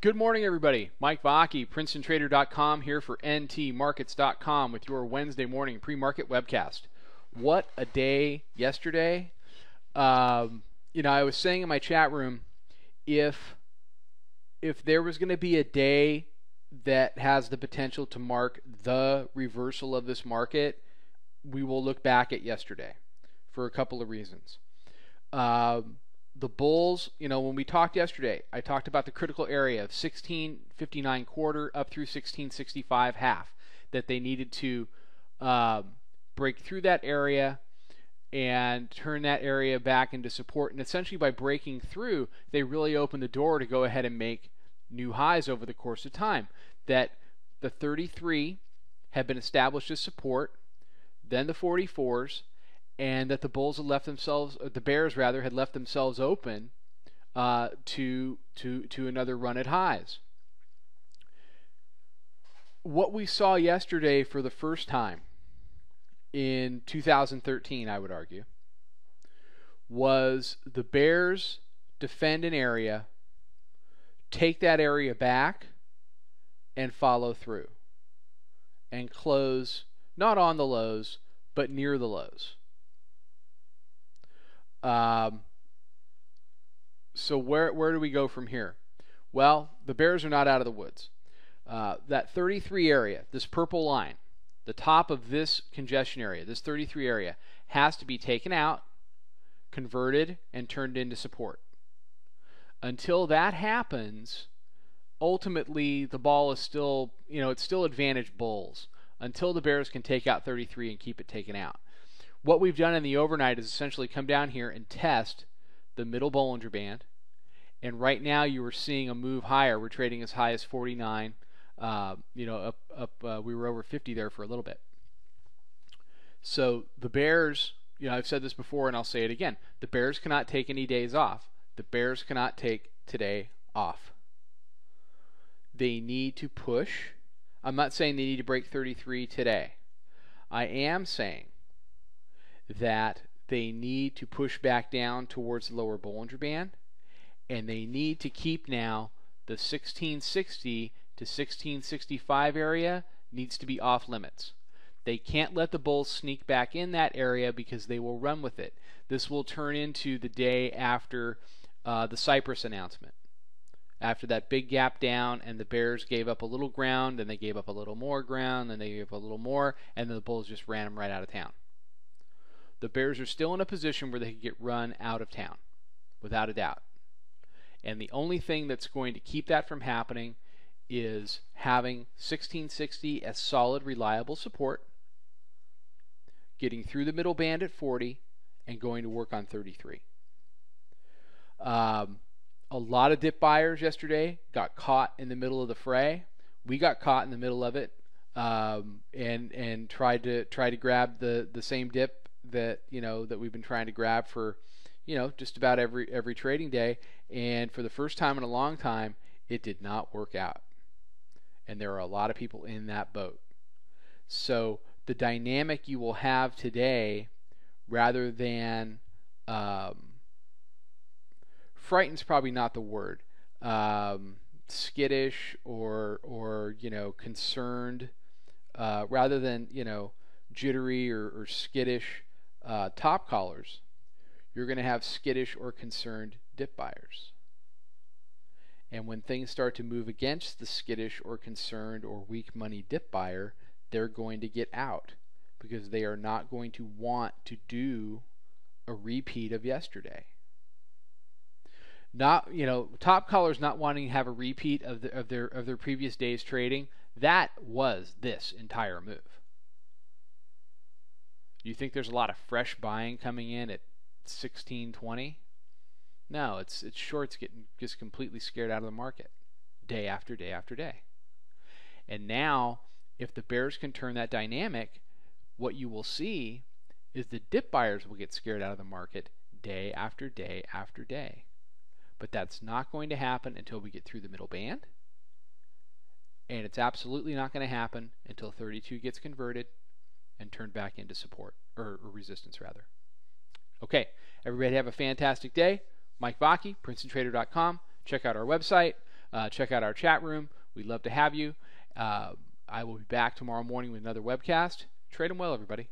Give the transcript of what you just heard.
Good morning, everybody. Mike Vacchi, PrincetonTrader.com here for NTMarkets.com with your Wednesday morning pre-market webcast. What a day yesterday. Um, you know, I was saying in my chat room, if if there was going to be a day that has the potential to mark the reversal of this market, we will look back at yesterday for a couple of reasons. Um, the Bulls, you know, when we talked yesterday, I talked about the critical area of 1659 quarter up through 1665 half, that they needed to um, break through that area and turn that area back into support. And essentially, by breaking through, they really opened the door to go ahead and make new highs over the course of time. That the 33 had been established as support, then the 44s, and that the Bulls had left themselves, the Bears rather, had left themselves open uh, to to to another run at highs. What we saw yesterday for the first time in 2013, I would argue, was the Bears defend an area, take that area back, and follow through, and close not on the lows, but near the lows. Um, so where where do we go from here? Well, the Bears are not out of the woods. Uh, that 33 area, this purple line, the top of this congestion area, this 33 area, has to be taken out, converted, and turned into support. Until that happens, ultimately the ball is still, you know, it's still advantage Bulls until the Bears can take out 33 and keep it taken out. What we've done in the overnight is essentially come down here and test the middle Bollinger Band. And right now you are seeing a move higher. We're trading as high as 49. Uh, you know, up, up. Uh, we were over 50 there for a little bit. So the Bears, you know, I've said this before and I'll say it again. The Bears cannot take any days off. The Bears cannot take today off. They need to push. I'm not saying they need to break 33 today. I am saying that they need to push back down towards the lower Bollinger Band, and they need to keep now the 1660 to 1665 area needs to be off limits. They can't let the Bulls sneak back in that area because they will run with it. This will turn into the day after uh, the Cyprus announcement. After that big gap down, and the Bears gave up a little ground, then they gave up a little more ground, then they gave up a little more, and then the Bulls just ran them right out of town the Bears are still in a position where they could get run out of town, without a doubt. And the only thing that's going to keep that from happening is having 1660 as solid, reliable support, getting through the middle band at 40, and going to work on 33. Um, a lot of dip buyers yesterday got caught in the middle of the fray. We got caught in the middle of it um, and and tried to try to grab the the same dip that you know that we've been trying to grab for you know just about every every trading day. And for the first time in a long time it did not work out. And there are a lot of people in that boat. So the dynamic you will have today rather than um, frightened's probably not the word um, skittish or or you know concerned uh, rather than you know jittery or, or skittish uh, top callers, you're going to have skittish or concerned dip buyers. And when things start to move against the skittish or concerned or weak money dip buyer, they're going to get out because they are not going to want to do a repeat of yesterday. Not, you know, top callers not wanting to have a repeat of, the, of their of their previous day's trading. That was this entire move. You think there's a lot of fresh buying coming in at 1620? No, it's it's shorts getting just completely scared out of the market day after day after day. And now, if the bears can turn that dynamic, what you will see is the dip buyers will get scared out of the market day after day after day. But that's not going to happen until we get through the middle band. And it's absolutely not going to happen until 32 gets converted and turned back into support or, or resistance rather. Okay, everybody have a fantastic day. Mike Vacchi, PrincetonTrader.com. Check out our website. Uh, check out our chat room. We'd love to have you. Uh, I will be back tomorrow morning with another webcast. Trade them well, everybody.